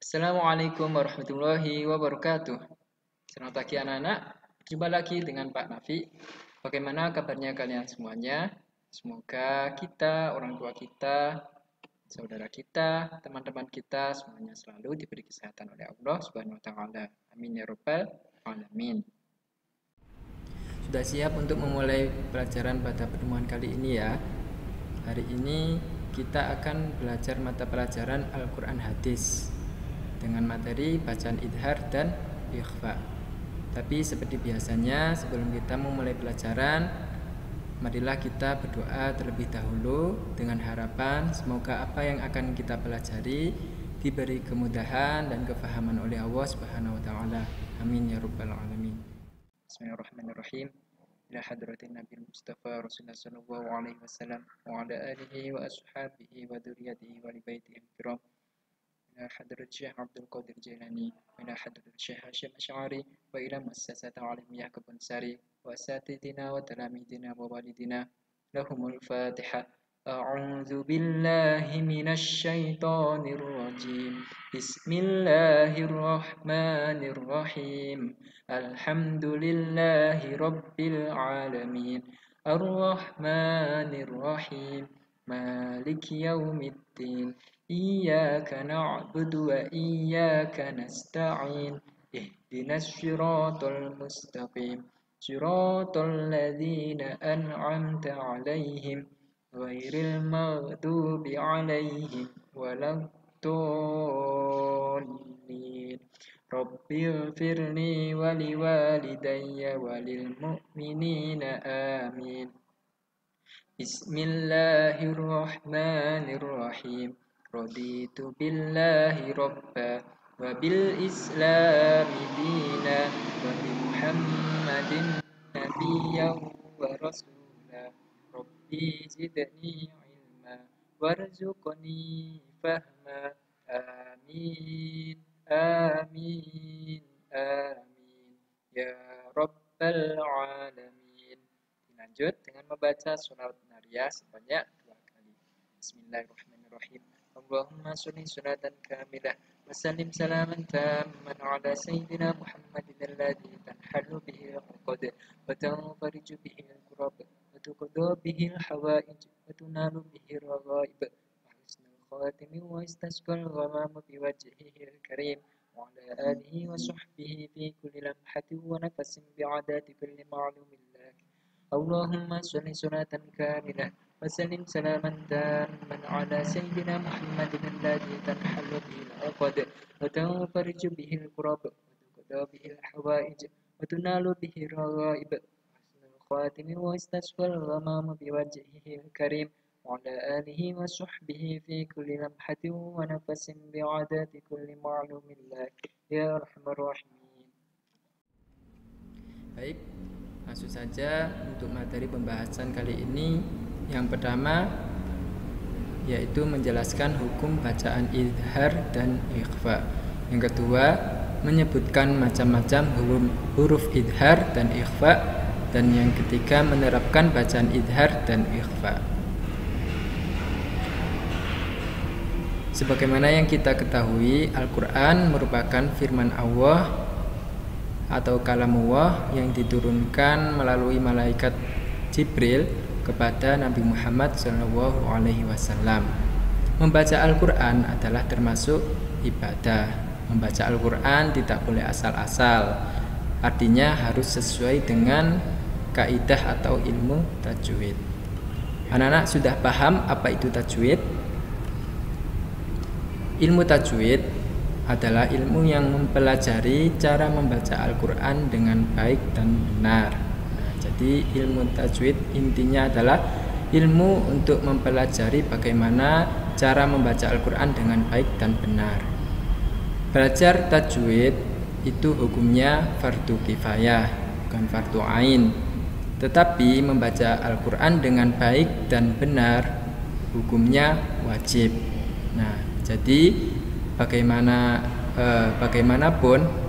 Assalamualaikum warahmatullahi wabarakatuh. Selamat pagi anak-anak. Jumpa lagi dengan Pak Nafi. Bagaimana kabarnya kalian semuanya? Semoga kita, orang tua kita, saudara kita, teman-teman kita semuanya selalu diberi kesehatan oleh Allah Subhanahu wa taala. Amin ya rabbal alamin. Sudah siap untuk memulai pelajaran pada pertemuan kali ini ya? Hari ini kita akan belajar mata pelajaran Al-Quran Hadis dengan materi bacaan idhar dan ikhfa. Tapi seperti biasanya sebelum kita memulai pelajaran, marilah kita berdoa terlebih dahulu dengan harapan semoga apa yang akan kita pelajari diberi kemudahan dan kefahaman oleh Allah Subhanahu wa taala. Amin ya rabbal alamin. Bismillahirrahmanirrahim. إلى حضرة النبي المصطفى رسول الله صلى الله عليه وسلم وعلى آله وأصحابه وذريته ولبيته الكرام إلى حضرة الشيخ عبد القادر الجيلاني وإلى حضرة الشيخ هاشم الأشعري وإلى مؤسسة علمية كبنساري وأساتذتنا وتلاميذنا ووالدنا لهم الفاتحة. أعوذ بالله من الشيطان الرجيم. بسم الله الرحمن الرحيم. الحمد لله رب العالمين. الرحمن الرحيم. مالك يوم الدين. إياك نعبد وإياك نستعين اهدنا الصراط المستقيم. صراط الذين أنعمت عليهم غير المغضوب عليهم ولا الضالين. رب اغفر لي ولوالدي وللمؤمنين آمين. بسم الله الرحمن الرحيم. Raditu billahi robba wa bil islami dina wa bi muhammadin nabiyya wa rasula. Rabbi zidni ilma warzuqni fahma. Amin Amin Amin. Ya Rabbal Alamin. Lanjut dengan membaca surat Nariyah sebanyak dua kali. Bismillahirrahmanirrahim. اللهم صل صلاة كاملة وسلم سلاما تاما على سيدنا محمد الذي تنحل به العقد وتنفرج به الكرب وتقضى به الحوائج وتنال به الرغائب وحسن الخاتم واستسقى الغمام بوجهه الكريم وعلى آله وصحبه في كل لمحة ونفس بعدد كل معلوم الله اللهم صل صلاة كاملة وسلم سلاما تاما على سيدنا محمد الذي تنحل به العقد وتنفرج به الكرب وتقضى به الحوائج وتنال به الرغائب وحسن الخاتم واستسقى الغمام بوجهه الكريم وعلى آله وصحبه في كل لمحة ونفس بعدد كل معلوم لك يا أرحم الراحمين Baik, langsung saja untuk materi pembahasan kali ini yang pertama yaitu menjelaskan hukum bacaan idhar dan ikhfa. Yang kedua, menyebutkan macam-macam huruf, huruf idhar dan ikhfa dan yang ketiga menerapkan bacaan idhar dan ikhfa. Sebagaimana yang kita ketahui, Al-Quran merupakan firman Allah atau kalamullah yang diturunkan melalui malaikat Jibril kepada Nabi Muhammad SAW. Membaca Al-Quran adalah termasuk ibadah. Membaca Al-Quran tidak boleh asal-asal. Artinya harus sesuai dengan kaidah atau ilmu tajwid. Anak-anak sudah paham apa itu tajwid? Ilmu tajwid adalah ilmu yang mempelajari cara membaca Al-Quran dengan baik dan benar. Jadi ilmu tajwid intinya adalah ilmu untuk mempelajari bagaimana cara membaca Al-Quran dengan baik dan benar. Belajar tajwid itu hukumnya fardu kifayah, bukan fardu ain. Tetapi membaca Al-Quran dengan baik dan benar hukumnya wajib. Nah, jadi bagaimana eh, bagaimanapun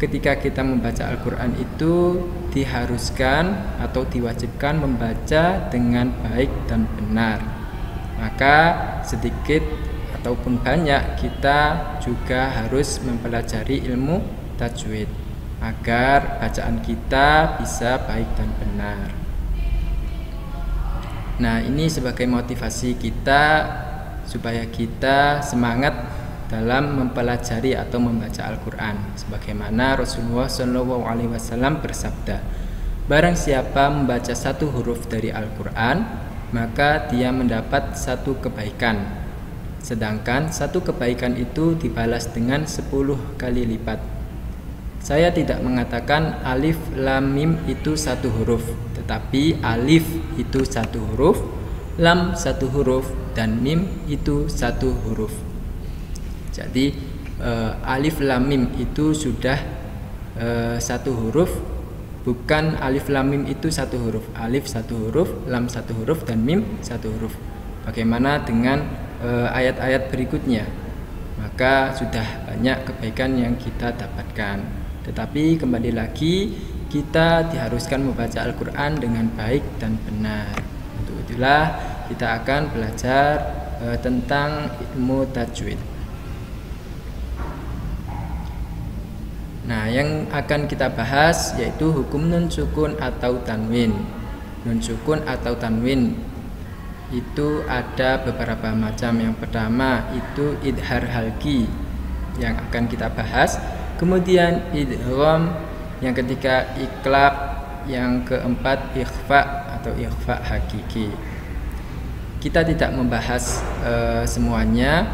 ketika kita membaca Al-Qur'an itu diharuskan atau diwajibkan membaca dengan baik dan benar. Maka sedikit ataupun banyak kita juga harus mempelajari ilmu tajwid agar bacaan kita bisa baik dan benar. Nah, ini sebagai motivasi kita supaya kita semangat dalam mempelajari atau membaca Al-Qur'an sebagaimana Rasulullah Shallallahu alaihi wasallam bersabda, barang siapa membaca satu huruf dari Al-Qur'an, maka dia mendapat satu kebaikan. Sedangkan satu kebaikan itu dibalas dengan 10 kali lipat. Saya tidak mengatakan alif lam mim itu satu huruf, tetapi alif itu satu huruf, lam satu huruf, dan mim itu satu huruf. Jadi uh, alif lam mim itu sudah uh, satu huruf, bukan alif lam mim itu satu huruf. Alif satu huruf, lam satu huruf, dan mim satu huruf. Bagaimana dengan uh, ayat-ayat berikutnya? Maka sudah banyak kebaikan yang kita dapatkan. Tetapi kembali lagi kita diharuskan membaca Al-Quran dengan baik dan benar. Untuk itulah kita akan belajar tentang ilmu tajwid. Nah, yang akan kita bahas yaitu hukum nun sukun atau tanwin. Nun sukun atau tanwin itu ada beberapa macam. Yang pertama itu idhar halki yang akan kita bahas kemudian idgham yang ketiga iklab yang keempat ikhfa atau ikhfa hakiki kita tidak membahas uh, semuanya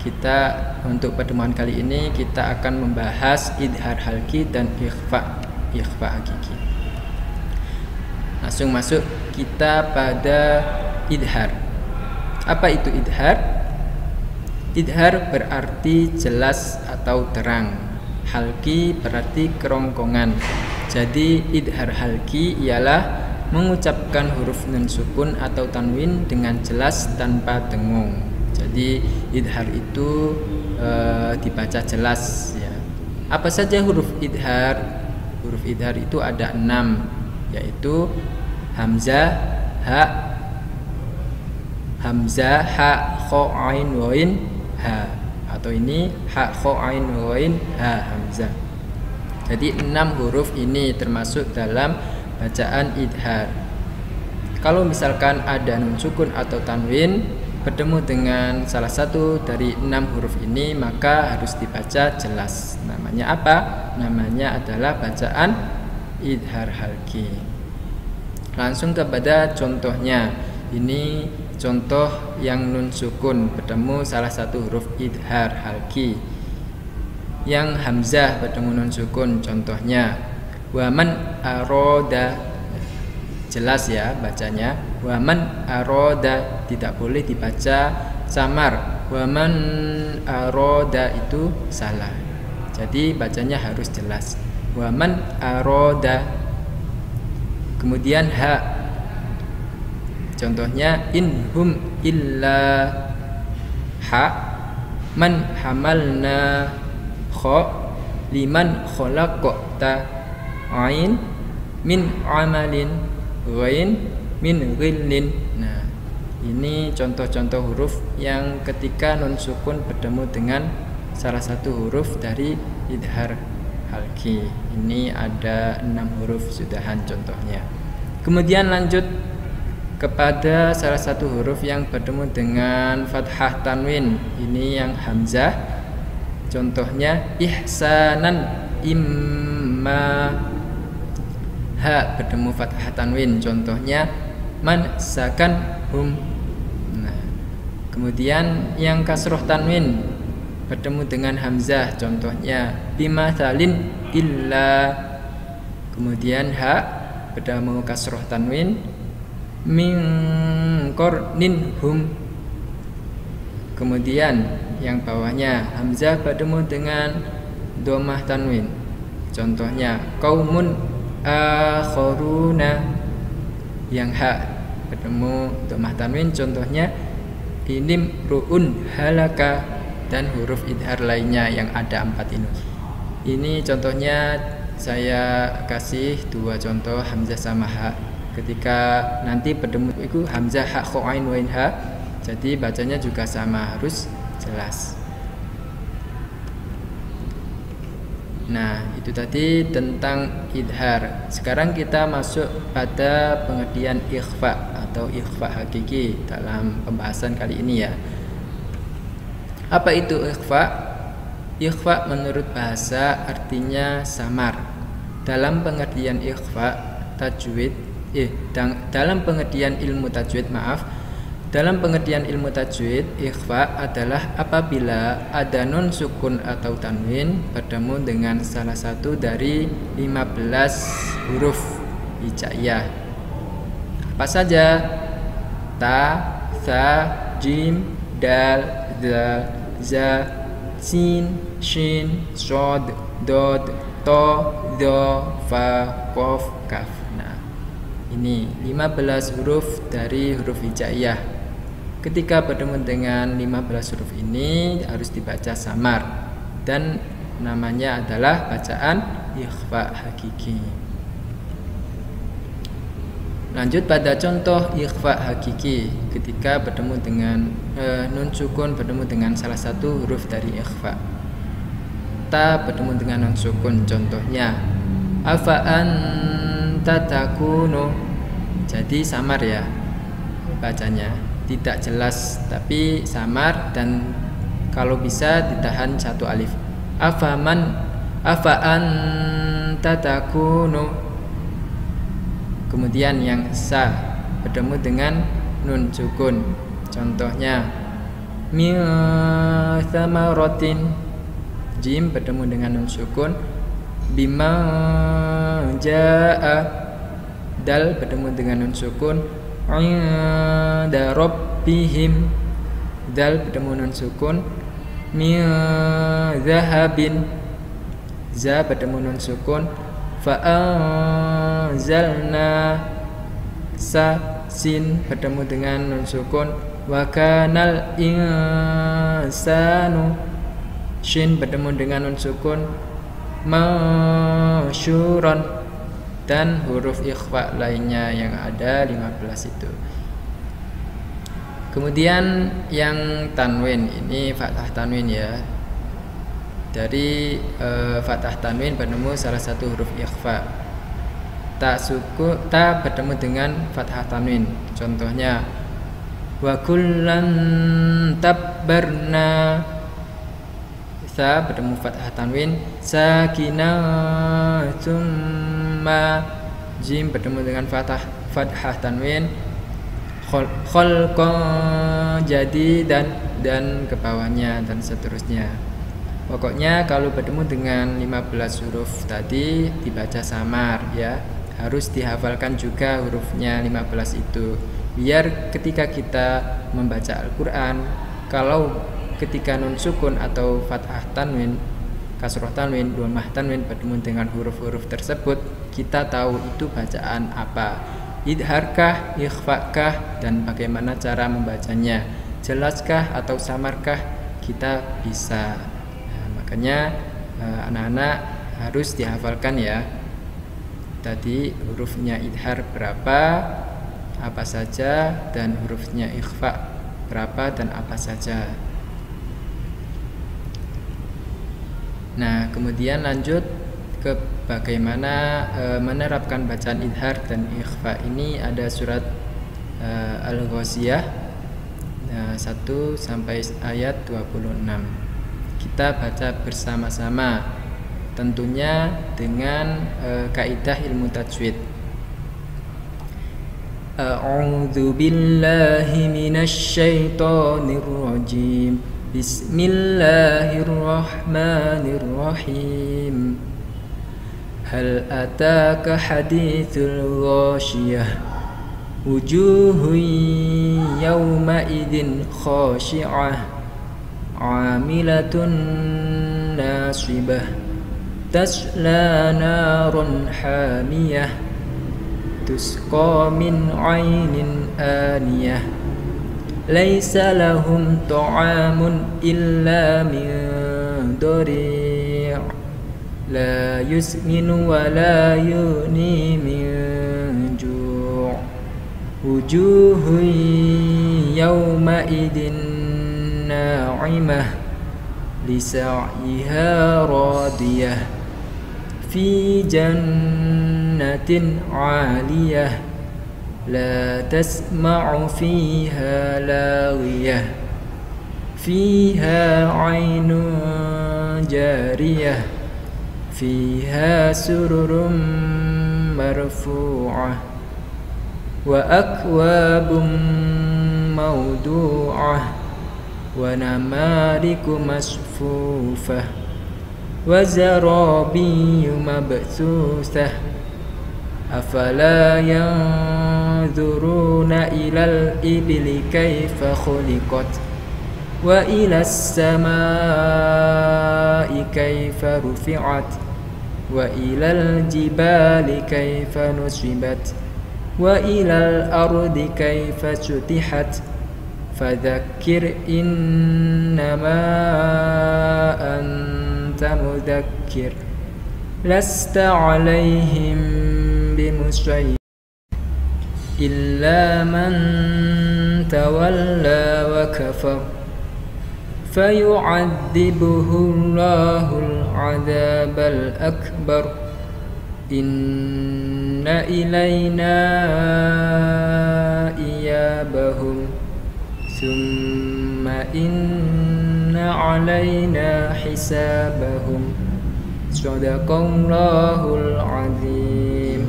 kita untuk pertemuan kali ini kita akan membahas idhar halki dan ikhfa ikhfa hakiki langsung masuk kita pada idhar apa itu idhar idhar berarti jelas atau terang Halki berarti kerongkongan. Jadi idhar halki ialah mengucapkan huruf nun sukun atau tanwin dengan jelas tanpa dengung. Jadi idhar itu e, dibaca jelas ya. Apa saja huruf idhar? Huruf idhar itu ada enam yaitu hamzah, ha, hamzah, ha, kho, ain, wain, ha atau ini ha kho ain wain ha hamzah. Jadi enam huruf ini termasuk dalam bacaan idhar. Kalau misalkan ada nun sukun atau tanwin bertemu dengan salah satu dari enam huruf ini maka harus dibaca jelas. Namanya apa? Namanya adalah bacaan idhar halki. Langsung kepada contohnya. Ini Contoh yang nun sukun bertemu salah satu huruf idhar halki. Yang hamzah bertemu nun sukun contohnya waman aroda jelas ya bacanya. Waman aroda tidak boleh dibaca samar. Waman aroda itu salah. Jadi bacanya harus jelas. Waman aroda kemudian ha. Contohnya inhum illa ha. Man hamalna kha liman khalaqta ain min amalin ghain min ghillin. Nah ini contoh-contoh huruf yang ketika nun sukun bertemu dengan salah satu huruf dari idhar halki. Ini ada enam huruf sudahan contohnya. Kemudian lanjut kepada salah satu huruf yang bertemu dengan fathah tanwin. Ini yang hamzah. Contohnya ihsanan imma ha bertemu fathah tanwin. Contohnya man sakan hum. Nah kemudian yang kasroh tanwin bertemu dengan hamzah. Contohnya bima salin illa. Kemudian ha bertemu kasroh tanwin min qarnin hum. Kemudian yang bawahnya hamzah bertemu dengan domah tanwin. Contohnya kaumun akharuna yang hak bertemu domah tanwin contohnya inim ruun halaka dan huruf idhar lainnya yang ada empat ini. Ini contohnya saya kasih dua contoh hamzah sama hak ketika nanti bertemu itu hamzah ha kho ain wain ha jadi bacanya juga sama harus jelas. Nah, itu tadi tentang idhar. Sekarang kita masuk pada pengertian ikhfa atau ikhfa hakiki dalam pembahasan kali ini ya. Apa itu ikhfa? Ikhfa menurut bahasa artinya samar. Dalam pengertian ikhfa tajwid eh dalam pengertian ilmu tajwid maaf dalam pengertian ilmu tajwid, ikhfa adalah apabila ada nun sukun atau tanwin bertemu dengan salah satu dari 15 huruf hijaiyah. Apa saja? Ta, sa, jim, dal, zal, za, sin, shin, shod, dod, to, do, fa, kof, kaf. Nah, ini 15 huruf dari huruf hijaiyah Ketika bertemu dengan 15 huruf ini harus dibaca samar dan namanya adalah bacaan ikhfa hakiki. Lanjut pada contoh ikhfa hakiki ketika bertemu dengan e, nun sukun bertemu dengan salah satu huruf dari ikhfa. Ta bertemu dengan nun sukun contohnya afaan tatakunu. Jadi samar ya bacanya tidak jelas tapi samar dan kalau bisa ditahan satu alif. Afaman afaan tatakunu. Kemudian yang sa bertemu dengan nun sukun. Contohnya min samaratin. Jim bertemu dengan nun sukun. Bima jaa dal bertemu dengan nun sukun inda rabbihim. Dal bertemu nun sukun. Min zahabin. Za bertemu nun sukun. Fa anzalna sa sin bertemu dengan nun sukun. Wa kanal insanu shin bertemu dengan nun sukun. Masyuran dan huruf ikhfa lainnya yang ada 15 itu. Kemudian yang tanwin ini fathah tanwin ya. Dari e, fathah tanwin bertemu salah satu huruf ikhfa. Tak suku ta bertemu dengan fathah tanwin. Contohnya wa kullan tabbarna sa bertemu fathah tanwin sakinatum ma jim bertemu dengan fathah fathah tanwin khalqa jadi dan dan ke bawahnya dan seterusnya. Pokoknya kalau bertemu dengan 15 huruf tadi dibaca samar ya. Harus dihafalkan juga hurufnya 15 itu. Biar ketika kita membaca Al-Quran kalau ketika nun sukun atau fathah tanwin kasroh tanwin, domah tanwin bertemu dengan huruf-huruf tersebut, kita tahu itu bacaan apa. Idharkah, ikhfakah, dan bagaimana cara membacanya. Jelaskah atau samarkah, kita bisa. Nah, makanya eh, anak-anak harus dihafalkan ya. Tadi hurufnya idhar berapa, apa saja, dan hurufnya ikhfa berapa dan apa saja. Nah, kemudian lanjut ke bagaimana e, menerapkan bacaan idhar dan ikhfa ini ada surat e, Al-Ghaziyah eh, e, 1 sampai ayat 26. Kita baca bersama-sama tentunya dengan e, kaidah ilmu tajwid. A'udzu billahi minasy rajim. Bismillahirrahmanirrahim. هل أتاك حديث الغاشية وجوه يومئذ خاشعة عاملة ناصبة تسلى نار حامية تسقى من عين آنية ليس لهم طعام إلا من ضريع لا يسمن ولا يغني من جوع. وجوه يومئذ ناعمة لسعيها راضية. في جنة عالية لا تسمع فيها لاغية. فيها عين جارية فيها سرر مرفوعة وأكواب موضوعة ونمارك مصفوفة وزرابي مبثوثة أفلا ينظرون إلى الإبل كيف خلقت وإلى السماء كيف رفعت وإلى الجبال كيف نصبت؟ وإلى الأرض كيف سطحت فذكر إنما أنت مذكر لست عليهم بمسيطر إلا من تولى وكفر. فيعذبه الله العذاب الأكبر إن إلينا إيابهم ثم إن علينا حسابهم صدق الله العظيم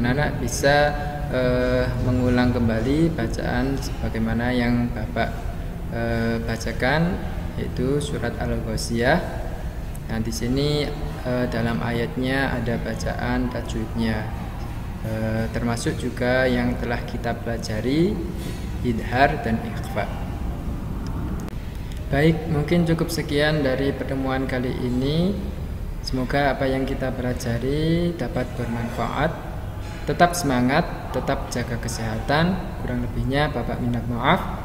anak-anak bisa uh, mengulang kembali bacaan sebagaimana yang Bapak uh, bacakan yaitu surat Al-Ghasyiyah. Nah, di sini uh, dalam ayatnya ada bacaan tajwidnya. Uh, termasuk juga yang telah kita pelajari idhar dan ikhfa. Baik, mungkin cukup sekian dari pertemuan kali ini. Semoga apa yang kita pelajari dapat bermanfaat. Tetap semangat, tetap jaga kesehatan. Kurang lebihnya Bapak minta maaf.